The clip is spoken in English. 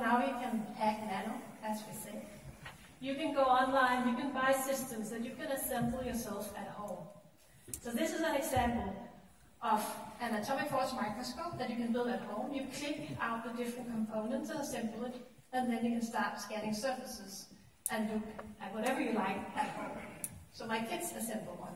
Now you can hack nano, as we say. You can go online, you can buy systems and you can assemble yourself at home. So this is an example of an atomic force microscope that you can build at home. You click out the different components and assemble it, and then you can start scanning surfaces and look at whatever you like at home. So my kids assemble one.